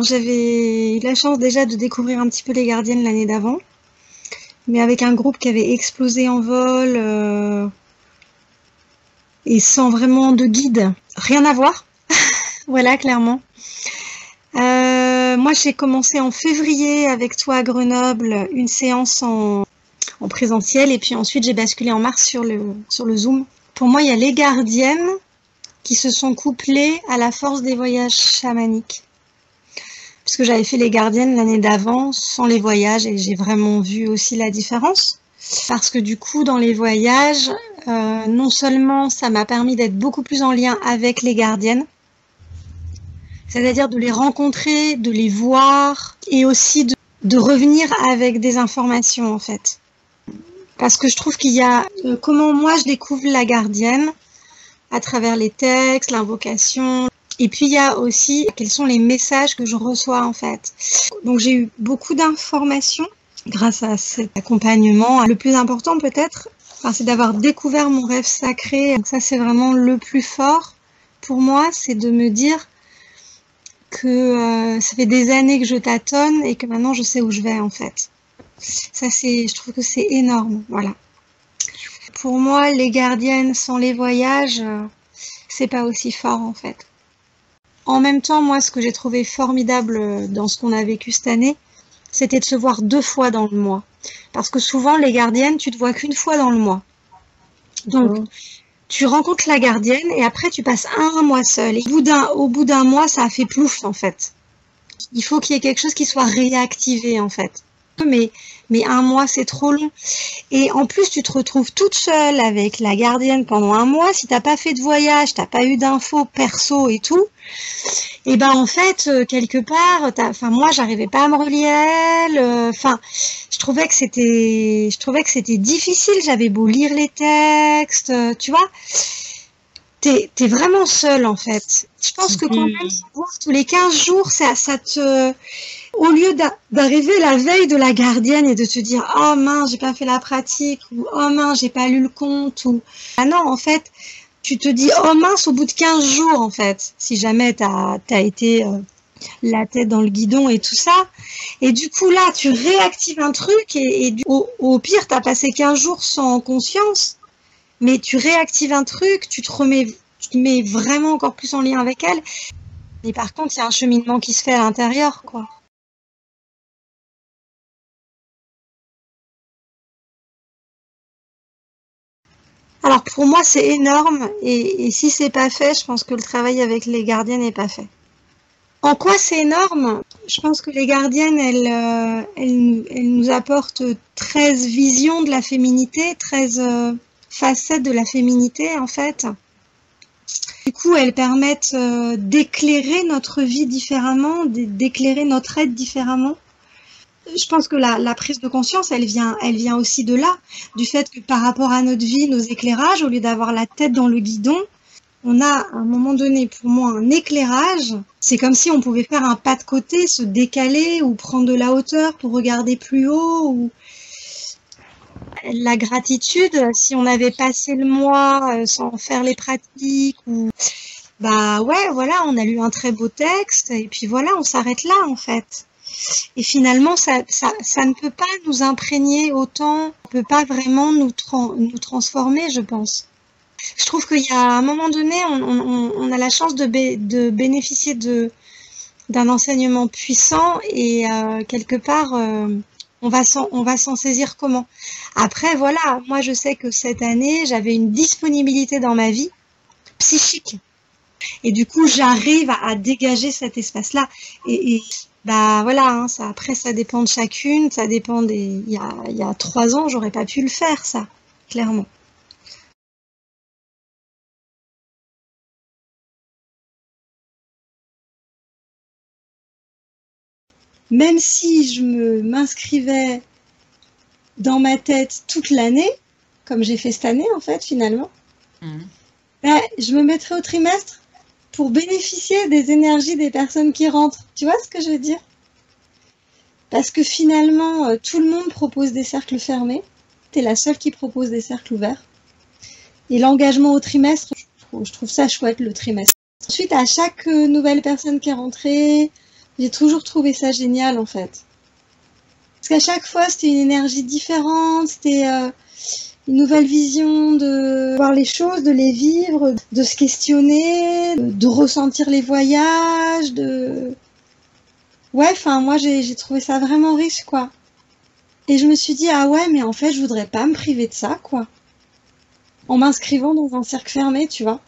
J'avais eu la chance déjà de découvrir un petit peu les gardiennes l'année d'avant, mais avec un groupe qui avait explosé en vol euh, et sans vraiment de guide. Rien à voir. voilà, clairement. Euh, moi, j'ai commencé en février avec toi à Grenoble une séance en, en présentiel et puis ensuite j'ai basculé en mars sur le, sur le Zoom. Pour moi, il y a les gardiennes qui se sont couplées à la force des voyages chamaniques. Puisque j'avais fait les gardiennes l'année d'avant sans les voyages et j'ai vraiment vu aussi la différence. Parce que du coup, dans les voyages, euh, non seulement ça m'a permis d'être beaucoup plus en lien avec les gardiennes, c'est-à-dire de les rencontrer, de les voir et aussi de, de revenir avec des informations en fait parce que je trouve qu'il y a euh, comment moi je découvre la gardienne à travers les textes, l'invocation. Et puis il y a aussi quels sont les messages que je reçois en fait. Donc j'ai eu beaucoup d'informations grâce à cet accompagnement. Le plus important peut-être, c'est d'avoir découvert mon rêve sacré. Donc ça c'est vraiment le plus fort pour moi, c'est de me dire que euh, ça fait des années que je tâtonne et que maintenant je sais où je vais en fait. Ça, c'est, je trouve que c'est énorme. Voilà. Pour moi, les gardiennes sans les voyages, euh, c'est pas aussi fort en fait. En même temps, moi, ce que j'ai trouvé formidable euh, dans ce qu'on a vécu cette année, c'était de se voir deux fois dans le mois. Parce que souvent, les gardiennes, tu te vois qu'une fois dans le mois. Donc, tu rencontres la gardienne et après, tu passes un, mois seul. Et au bout d'un, au bout d'un mois, ça a fait plouf, en fait. Il faut qu'il y ait quelque chose qui soit réactivé, en fait mais, mais un mois c'est trop long. Et en plus, tu te retrouves toute seule avec la gardienne pendant un mois. Si t'as pas fait de voyage, t'as pas eu d'infos perso et tout, et ben en fait, euh, quelque part, enfin moi j'arrivais pas à me relier à elle. Enfin, je trouvais que c'était, je trouvais que c'était difficile. J'avais beau lire les textes, euh, tu vois t'es es vraiment seule en fait. Je pense que quand même voir tous les 15 jours, ça, ça te, au lieu d'arriver la veille de la gardienne et de te dire oh mince j'ai pas fait la pratique ou oh mince j'ai pas lu le compte ou ah non en fait tu te dis oh mince au bout de 15 jours en fait si jamais t'as as été euh, la tête dans le guidon et tout ça et du coup là tu réactives un truc et, et au, au pire t'as passé 15 jours sans conscience mais tu réactives un truc, tu te remets, tu te mets vraiment encore plus en lien avec elle. Et par contre, il y a un cheminement qui se fait à l'intérieur, quoi. Alors pour moi c'est énorme et, si c'est pas fait, je pense que le travail avec les gardiennes n'est pas fait. En quoi c'est énorme? Je pense que les gardiennes, elles, euh, nous apportent 13 visions de la féminité, 13, facettes de la féminité en fait. Du coup, elles permettent euh, d'éclairer notre vie différemment, d'éclairer notre être différemment. Je pense que la, prise de conscience, elle vient, aussi de là, du fait que par rapport à notre vie, nos éclairages, au lieu d'avoir la tête dans le guidon, on a à un moment donné pour moi un éclairage. C'est comme si on pouvait faire un pas de côté, se décaler ou prendre de la hauteur pour regarder plus haut ou la gratitude, si on avait passé le mois euh, sans faire les pratiques ou bah ouais, voilà, on a lu un très beau texte et puis voilà, on s'arrête là en fait. Et finalement, ça, ne peut pas nous imprégner autant, ne peut pas vraiment nous, transformer, je pense. Je trouve qu'il y a un moment donné, on, a la chance de, bénéficier d'un enseignement puissant et euh, quelque part, euh, on va s'en saisir comment? Après, voilà, moi je sais que cette année, j'avais une disponibilité dans ma vie psychique. Et du coup, j'arrive à, dégager cet espace-là. Et, bah voilà, hein, ça, après ça dépend de chacune, ça dépend des. Il y a, il y a trois ans, j'aurais pas pu le faire, ça, clairement. même si je me m'inscrivais dans ma tête toute l'année, comme j'ai fait cette année en fait finalement, mhm. ben, je me mettrais au trimestre pour bénéficier des énergies des personnes qui rentrent. Tu vois ce que je veux dire? Parce que finalement, euh, tout le monde propose des cercles fermés. Tu es la seule qui propose des cercles ouverts. Et l'engagement au trimestre, je trouve, ça chouette le trimestre. Ensuite, à chaque euh, nouvelle personne qui est rentrée, J'ai toujours trouvé ça génial en fait. Parce qu'à chaque fois, c'était une énergie différente, c'était euh, une nouvelle vision de voir les choses, de les vivre, de se questionner, de, ressentir les voyages, de... Ouais, enfin, moi, j'ai trouvé ça vraiment riche, quoi. Et je me suis dit, ah ouais, mais en fait, je voudrais pas me priver de ça, quoi. En m'inscrivant dans un cercle fermé, tu vois.